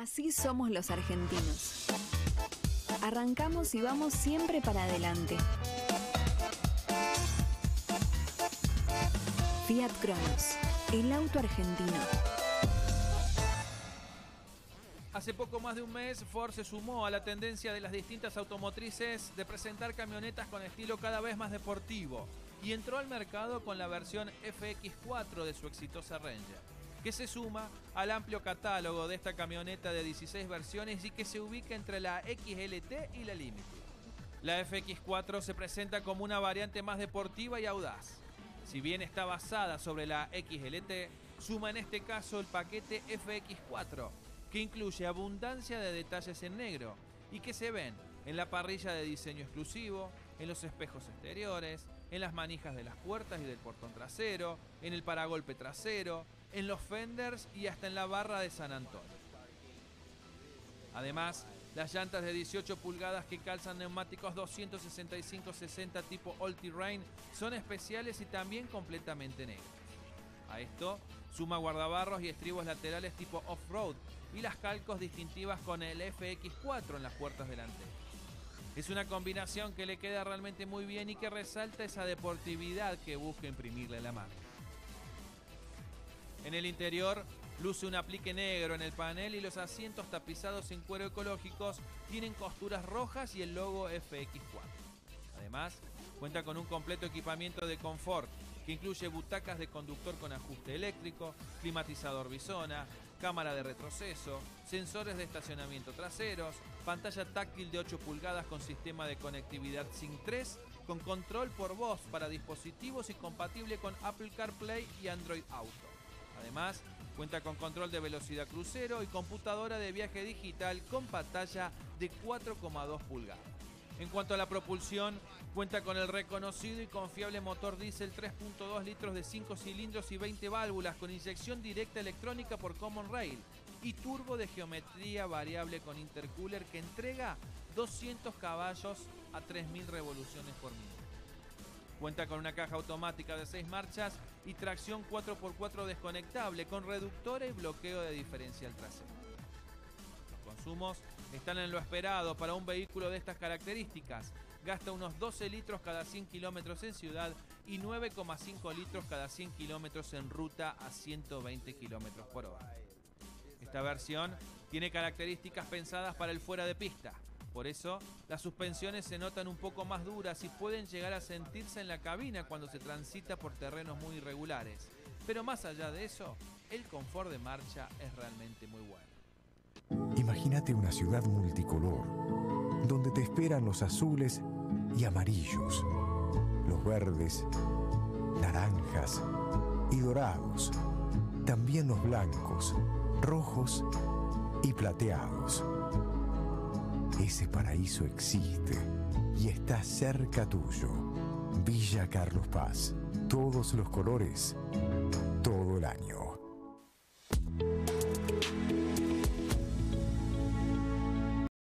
Así somos los argentinos. Arrancamos y vamos siempre para adelante. Fiat Cronos, el auto argentino. Hace poco más de un mes, Ford se sumó a la tendencia de las distintas automotrices de presentar camionetas con estilo cada vez más deportivo y entró al mercado con la versión FX4 de su exitosa Ranger que se suma al amplio catálogo de esta camioneta de 16 versiones y que se ubica entre la XLT y la Limited. La FX4 se presenta como una variante más deportiva y audaz. Si bien está basada sobre la XLT, suma en este caso el paquete FX4, que incluye abundancia de detalles en negro y que se ven en la parrilla de diseño exclusivo, en los espejos exteriores, en las manijas de las puertas y del portón trasero, en el paragolpe trasero, en los fenders y hasta en la barra de San Antonio. Además, las llantas de 18 pulgadas que calzan neumáticos 265-60 tipo All Terrain son especiales y también completamente negras. A esto suma guardabarros y estribos laterales tipo off-road y las calcos distintivas con el FX4 en las puertas delanteras. Es una combinación que le queda realmente muy bien y que resalta esa deportividad que busca imprimirle la marca. En el interior luce un aplique negro en el panel y los asientos tapizados en cuero ecológicos tienen costuras rojas y el logo FX4. Además, cuenta con un completo equipamiento de confort que incluye butacas de conductor con ajuste eléctrico, climatizador bisona, cámara de retroceso, sensores de estacionamiento traseros, pantalla táctil de 8 pulgadas con sistema de conectividad Sync 3, con control por voz para dispositivos y compatible con Apple CarPlay y Android Auto. Además, cuenta con control de velocidad crucero y computadora de viaje digital con pantalla de 4,2 pulgadas. En cuanto a la propulsión, cuenta con el reconocido y confiable motor diésel 3.2 litros de 5 cilindros y 20 válvulas con inyección directa electrónica por Common Rail y turbo de geometría variable con intercooler que entrega 200 caballos a 3.000 revoluciones por minuto. Cuenta con una caja automática de 6 marchas y tracción 4x4 desconectable con reductor y bloqueo de diferencial trasero. Los consumos están en lo esperado para un vehículo de estas características. Gasta unos 12 litros cada 100 kilómetros en ciudad y 9,5 litros cada 100 kilómetros en ruta a 120 kilómetros por hora. Esta versión tiene características pensadas para el fuera de pista por eso, las suspensiones se notan un poco más duras y pueden llegar a sentirse en la cabina cuando se transita por terrenos muy irregulares. Pero más allá de eso, el confort de marcha es realmente muy bueno. Imagínate una ciudad multicolor, donde te esperan los azules y amarillos, los verdes, naranjas y dorados, también los blancos, rojos y plateados ese paraíso existe y está cerca tuyo. Villa Carlos Paz. Todos los colores, todo el año.